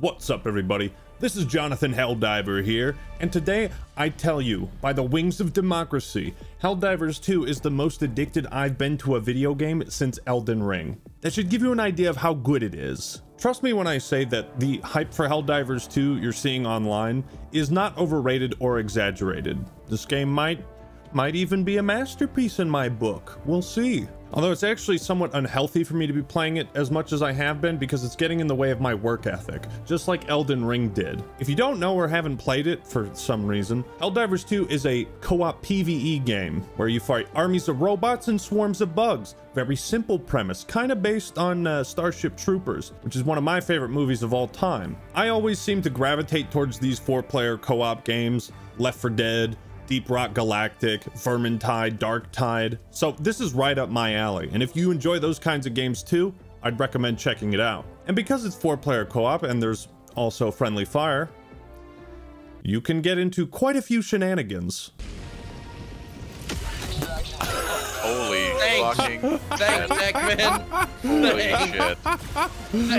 What's up, everybody? This is Jonathan Helldiver here, and today I tell you, by the wings of democracy, Helldivers 2 is the most addicted I've been to a video game since Elden Ring. That should give you an idea of how good it is. Trust me when I say that the hype for Helldivers 2 you're seeing online is not overrated or exaggerated. This game might, might even be a masterpiece in my book. We'll see. Although it's actually somewhat unhealthy for me to be playing it as much as I have been because it's getting in the way of my work ethic, just like Elden Ring did. If you don't know or haven't played it for some reason, Helldivers 2 is a co-op PvE game where you fight armies of robots and swarms of bugs. Very simple premise, kind of based on uh, Starship Troopers, which is one of my favorite movies of all time. I always seem to gravitate towards these four-player co-op games, Left 4 Dead, Deep Rock Galactic, Vermintide, Darktide. So this is right up my alley. And if you enjoy those kinds of games too, I'd recommend checking it out. And because it's four player co-op and there's also friendly fire, you can get into quite a few shenanigans. Holy Thanks. fucking Thanks, Neckman. holy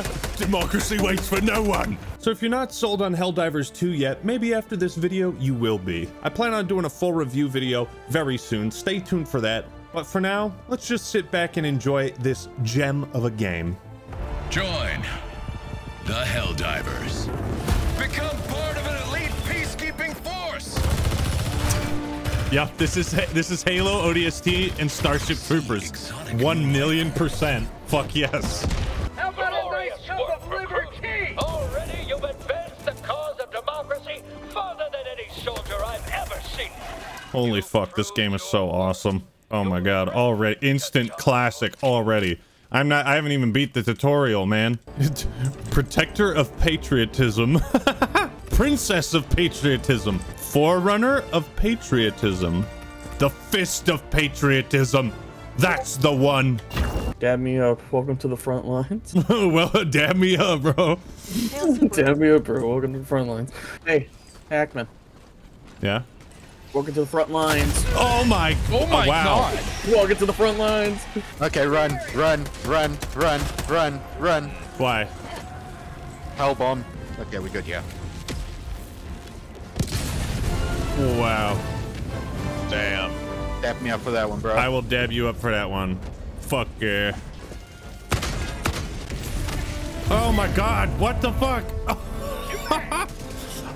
shit. Democracy waits for no one. So if you're not sold on Helldivers 2 yet, maybe after this video you will be. I plan on doing a full review video very soon. Stay tuned for that. But for now, let's just sit back and enjoy this gem of a game. Join the Helldivers. Become Yep, this is this is Halo, ODST, and Starship Troopers. One million percent. Fuck yes. How about a nice chunk of liberty? Already you've advanced the cause of democracy farther than any soldier I've ever seen. Holy fuck, this game is so awesome. Oh my god, already instant classic already. I'm not I haven't even beat the tutorial, man. Protector of patriotism. Princess of patriotism. Forerunner of patriotism. The fist of patriotism. That's the one. Dab me up. Welcome to the front lines. well, damn me up, bro. Dab me up, bro. Welcome to the front lines. Hey, Hackman. Yeah. Welcome to the front lines. Oh my. Oh my oh, wow. god. Welcome to the front lines. Okay, run, run, run, run, run, run. Why? Hell bomb. Okay, we good, yeah. Wow. Damn. Dab me up for that one, bro. I will dab you up for that one. Fuck yeah. Oh my god, what the fuck?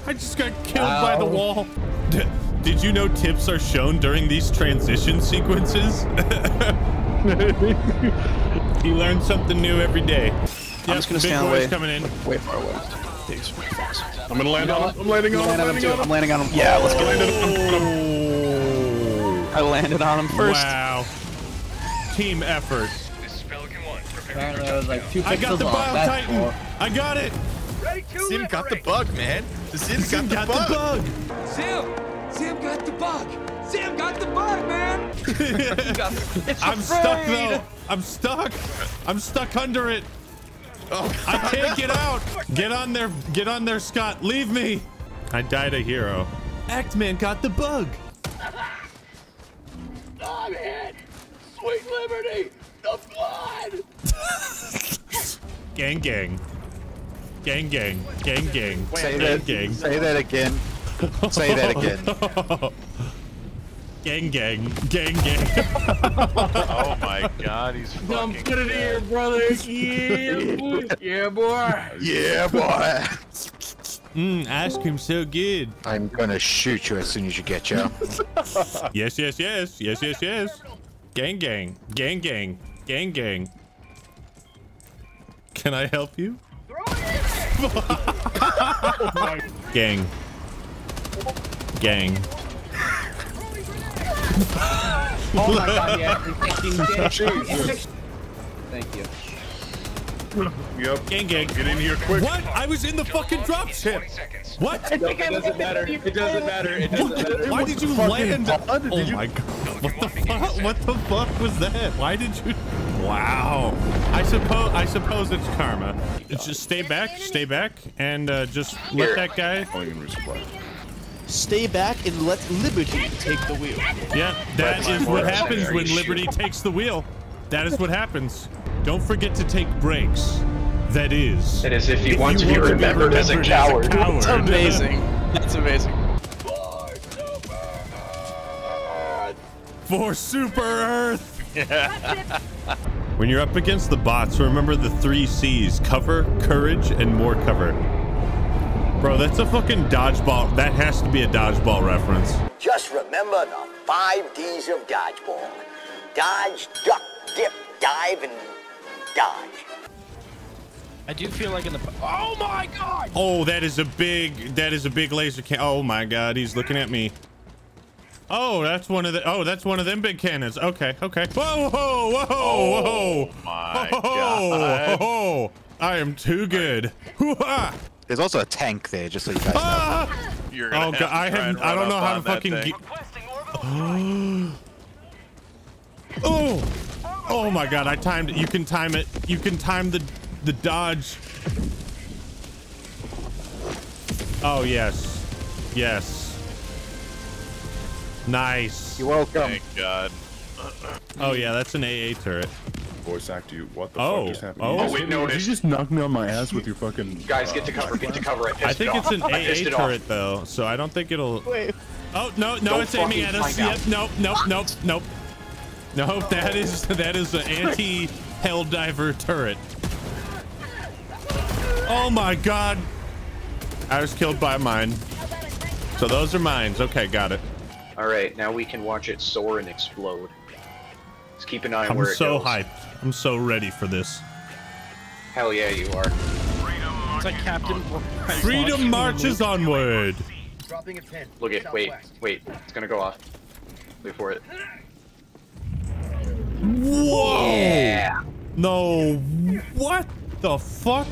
I just got killed by the wall. D- did you know tips are shown during these transition sequences? you learn something new every day. I'm just gonna stand away. coming in. Way far away. Takes way fast. I'm gonna land on him. I'm landing on Land on him. I'm landing on him. Yeah, let's go. Oh, I landed on him first. wow. Team effort. Apparently I was like two I got the off. Bio Titan. cool. I got it. Sim got the bug, man. The Sim Sim got the bug. Sam! Sam got the bug! Sam got the bug, man! I'm stuck though. I'm stuck. I'm stuck under it. Oh, I can't get out. Get on there. Get on there, Scott. Leave me. I died a hero. Actman got the bug. I'm hit! Sweet liberty! The blood! Gang, gang. Gang, gang. Gang, gang. Say gang, that. gang. Say that again. Say that again. Gang, gang. Gang, gang. oh my god, he's Come fucking put it here, brother. Yeah, boy. yeah, boy. Yeah, boy. Mmm, ice cream so good. I'm gonna shoot you as soon as you get you. Yes, yes, yes. Yes, yes, yes. Gang, gang. Gang, gang. Gang, gang. Can I help you? Gang. Gang. Oh my god, yeah. Thank you. Yep. Gang, gang. Get in here quick. What? I was in the fucking drop ship. What? It doesn't matter. It doesn't matter. It doesn't matter. Why did you land? Oh my god. What the fuck? What the fuck was that? Why did you? Wow. I suppose. I suppose it's karma. Just stay back, stay back, and uh, just let that guy. Stay back and let liberty take the wheel. Yeah, that is what happens when Liberty takes the wheel. That is what happens. Don't forget to take breaks. that is. It is if you want to be remembered as a coward. That's amazing. That's amazing. For Super Earth! when you're up against the bots, remember the three C's cover, courage, and more cover. Bro, that's a fucking dodgeball. That has to be a dodgeball reference. Just remember the five D's of dodgeball. Dodge, duck, dip, dive, and dodge. I do feel like in the. Oh my god! Oh, that is a big, that is a big laser can. Oh my god, he's looking at me. Oh, that's one of the, oh, that's one of them big cannons. Okay, okay. Whoa, whoa, whoa, whoa. Oh my Whoa, god. whoa. I am too good. Hoo-ha. There's also a tank there, just so you guys know. Ah! You're Oh gonna god, I have to try have, and I don't know how to fucking get. Oh, oh my god, I timed it. You can time it. You can time the the dodge. Oh yes, yes. Nice. You're welcome. Thank God. Oh yeah, that's an AA turret. Voice act you. What the Oh, fuck just happened? oh. You just- oh, wait, no, Did you just knock me on my ass with your fucking? Guys, get to cover, get to cover. I I think it it's an AA it off. turret though, so I don't think it'll. Wait. Oh no, no, Don't it's aiming at us. Yep, nope, nope, nope, nope. Nope, that is that is an anti Helldiver turret. Oh my god. I was killed by mine. So those are mines. Okay, got it. All right, now we can watch it soar and explode. Just keep an eye on I'm where it so goes. hyped. I'm so ready for this. Hell yeah, you are. It's like Captain. Freedom marches onward. Dropping a pin. Look at, wait, wait, it's gonna go off. Wait for it. Whoa! Yeah. No, what the fuck?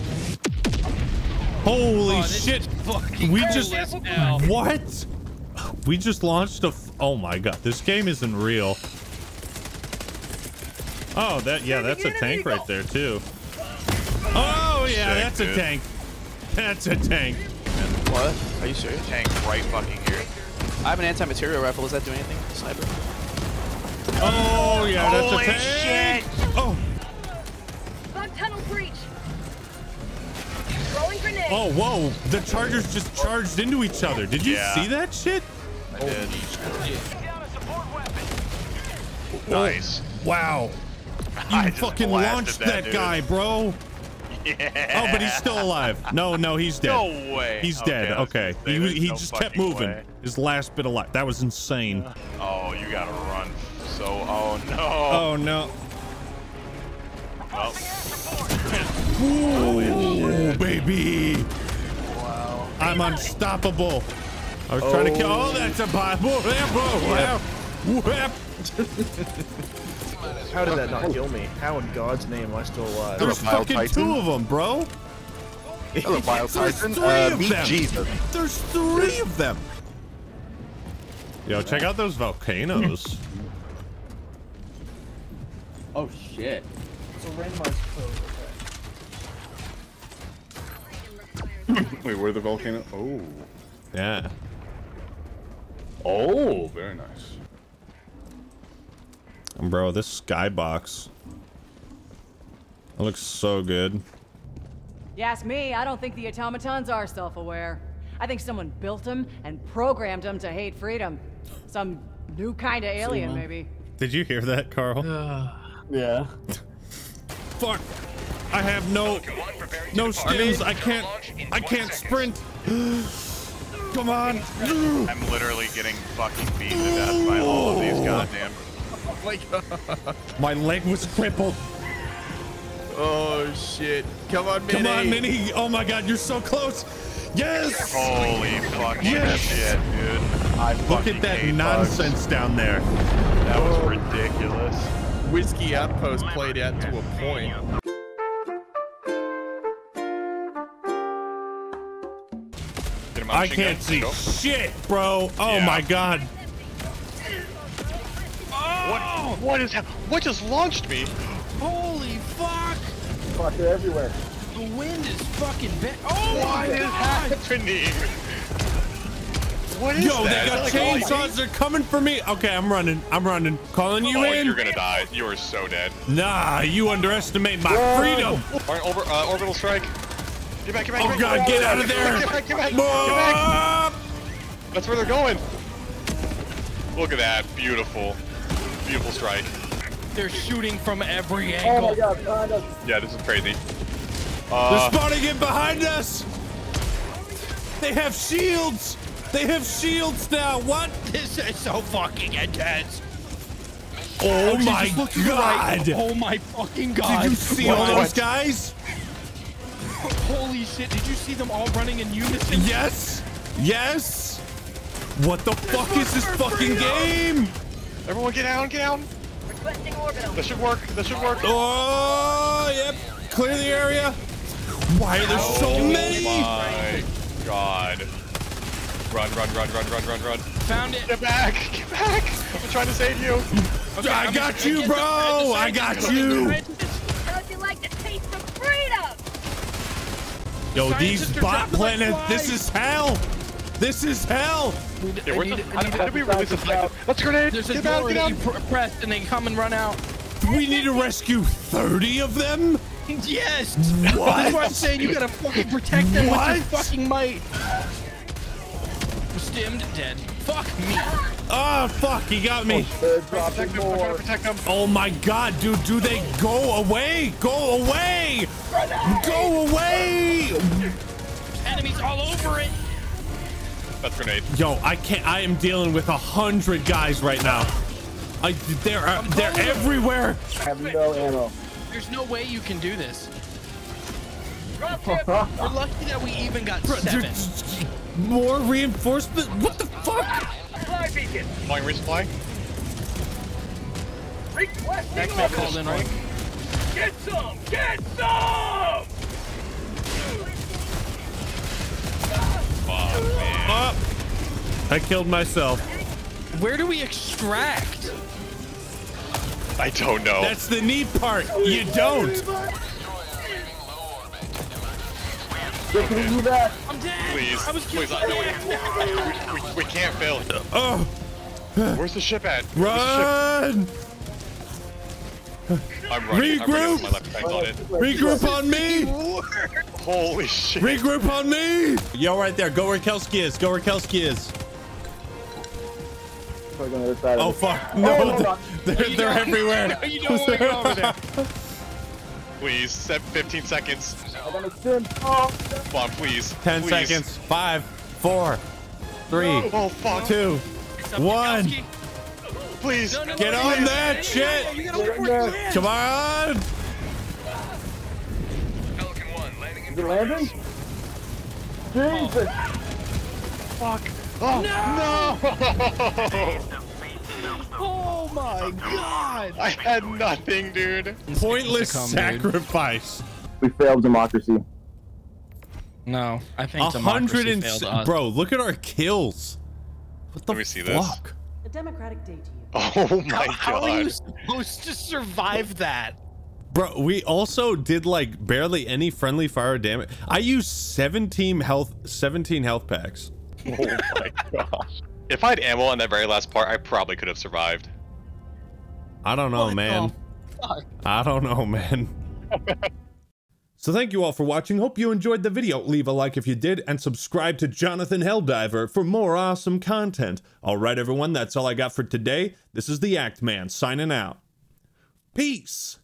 Holy Oh, shit! We just what? We just launched a. F oh my god, this game isn't real. Oh, that yeah, that's a tank right there too. Oh yeah, Sick, that's a tank. That's a tank. What? Are you serious? Tank right fucking here. I have an anti-material rifle. Does that do anything? Sniper. Oh yeah, that's Holy a tank. Shit. Oh, Bug tunnel breach. Throwing grenade. oh, whoa! The chargers just charged into each other. Did you Yeah. see that shit? I did. Nice. Wow. I You fucking launched that that, guy, bro. Yeah. Oh, but he's still alive. No, no, he's dead. No way. He's Okay, dead. Okay. He, he no just kept moving. way. His last bit of life. That was insane. Oh, you gotta run. So, oh no. Oh, no. Oh, Ooh, baby. wow. I'm unstoppable. I was trying to kill. Oh, that's a Bible. Whip. How did that not kill me? How in God's name am I still alive? There's Hello, fucking Titan. two of them, bro. Hello, Bile There's Titan. three Uh, of meet them. Jesus. There's three of them. Yo, check out those volcanoes. Oh shit. It's a randomized Wait, where the volcano? Oh. Yeah. Oh, very nice. And bro, this skybox. It looks so good. You ask me, I don't think the automatons are self-aware. I think someone built them and programmed them to hate freedom. Some new kind of alien, maybe. Did you hear that, Carl? Yeah. Fuck! I have no no skills. I can't I can't sprint. Come on. I'm literally getting fucking beaten to death by all of these goddamn. My leg was crippled. Oh shit. Come on, Minnie. Come on, Minnie. Oh my god, you're so close. Yes. Holy fucking Yes. shit, dude. I Look at that hate bugs. nonsense down there. That was ridiculous. Whiskey Outpost played out to a point. Did a I machine can't see shit, bro. Oh Yeah. my god. What? What is hap- What just launched me? Holy fuck! Fuck, they're everywhere. The wind is fucking bad. Oh my What is god! happening? What is Yo, that? they got Is that like a chainsaws. They're coming for me. Okay, I'm running. I'm running. Calling you oh, in. you're gonna die. You are so dead. Nah, you underestimate my Whoa. freedom. Alright, over, uh, orbital strike. Get back, get back, Oh get back. God, get out of there. Get back, get back, get back. That's where they're going. Look at that. Beautiful. Beautiful strike. They're shooting from every Oh angle. my god, behind us. Yeah, this is crazy. They're Uh, spawning in behind us. They have shields. They have shields now. What? This is so fucking intense. Oh Okay, my just look to the right. God. Oh my fucking god. Did you see What? all those guys? Holy shit, did you see them all running in unison? Yes. Yes. What the fuck is this fucking game? Everyone get down, get down. Requesting orbital. That should work. That should work. Oh, yep. Clear the area. Why are there so Oh many? my god. Run, run, run, run, run, run, run. Found it. Get back! Get back! I'm trying to save you. Okay, I I'm got just- you, get the- bro. I got you. How'd you like the taste of freedom? Yo, Scientists these bot planets. This is hell. This is hell. Yeah, I where's need- the, I need- how did we release the flag? Let's grenade! There's Get down, door get that you down! pr- press and they come and run out. We need to rescue 30 of them? Yes! What? That's why I'm saying you gotta fucking protect them with What? your fucking might. Stimmed, dead. Fuck me. Oh, fuck. He got me. Oh, they're Protect dropping them, I'm trying to protect them. Oh my god, dude. Do they go away? Go away. Go away. Enemies all over it. That's grenade. Yo, I can't. I am dealing with a hundred guys right now. I, they're uh, they're calling them. everywhere. I have no ammo. There's no way you can do this. We're lucky that we even got Bro, seven. more reinforcement. What the fuck? Fly beacon. Flying resupply. Requesting Next man called in, right? Get some! Get some! Man. Up. I killed myself. Where do we extract? I don't know. That's the neat part. You don't. Get can we do that? I'm dead. Please, I was please. killed. I, we, we, we can't fail. Oh, Where's the ship at? Where's the run! It. Regroup on me! Holy shit. Regroup on me! Yo, right there. Go where Kelsky is. Go where Kelsky is. Probably on the other side Oh fuck! Oh, no, hold on. they're, they're everywhere. You don't want to go over there. Please, 15 seconds. I'm gonna sim. Oh, Come on, please. Ten please. seconds. Five, four, three, Oh, fuck. two, one. Kowski. Please. No, no, no, Get no, on that no, shit. You gotta wait for it to land. Come on! Pelican 1 landing in is it landing? Jesus. Fuck. Oh, no! Oh my god. I had nothing, dude. Pointless Come, dude. sacrifice. We failed democracy. No, I think hundred democracy failed us. bro, look at our kills. What the Let me see this. Fuck? A democratic day to you. Oh my How are you supposed to survive that? Bro, we also did like barely any friendly fire damage. I used 17 health 17 health packs. Oh my gosh. If I had ammo on that very last part, I probably could have survived. I don't know, What man. fuck? I don't know, man. so thank you all for watching. Hope you enjoyed the video. Leave a like if you did and subscribe to Jonathan Helldiver for more awesome content. All right, everyone, that's all I got for today. This is the Act Man signing out. Peace.